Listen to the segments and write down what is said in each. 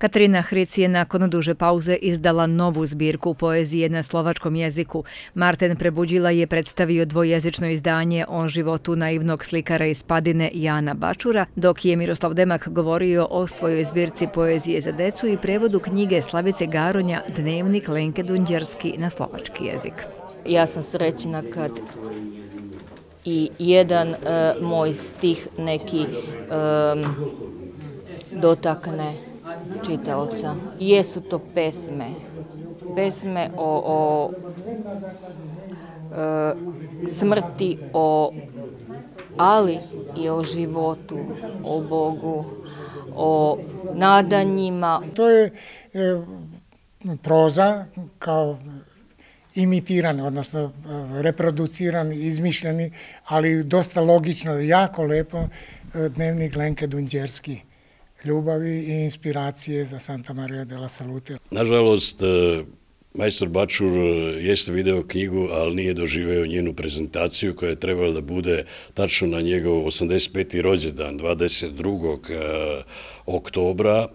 Katarina Hric je nakon duže pauze izdala novu zbirku poezije na slovačkom jeziku. Marten Prebuđila je predstavio dvojezično izdanje o životu naivnog slikara iz Padine Jana Bačura, dok je Miroslav Demak govorio o svojoj zbirci poezije za decu i prevodu knjige Slavice Garonja Dnevnik Lenke Dunđerski na slovački jezik. Ja sam srećna kad i jedan e, moj stih neki e, dotakne čitaoca. Jesu to pesme. Pesme o, o e, smrti, o ali i o životu, o Bogu, o nadanjima. To je e, proza kao imitiran, odnosno e, reproduciran, izmišljeni, ali dosta logično, jako lepo, e, dnevnik Lenke Dunđerski ljubavi i inspiracije za Santa Maria della Salute. Nažalost, e, majstor Bačur e, jeste video knjigu, ali nije doživeo njenu prezentaciju koja je trebala da bude tačno na njegov 85. rođendan, 22. E, oktobra,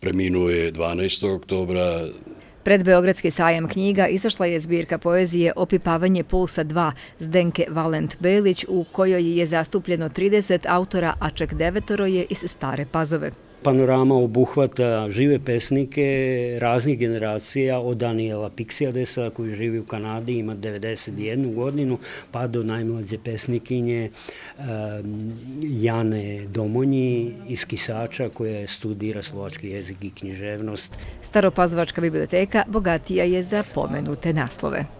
preminuo je 12. oktobra, Pred Beogradski sajam knjiga izašla je zbirka poezije Opipavanje pulsa 2 Zdenke Valent Belić u kojoj je zastupljeno 30 autora, a čak devetoro je iz Stare Pazove panorama obuhvata žive pesnike raznih generacija od Daniela Pixiadesa koji živi u Kanadi, ima 91 godinu, pa do najmlađe pesnikinje Jane Domonji iz Kisača koja studira slovački jezik i književnost. Staropazovačka biblioteka bogatija je za pomenute naslove.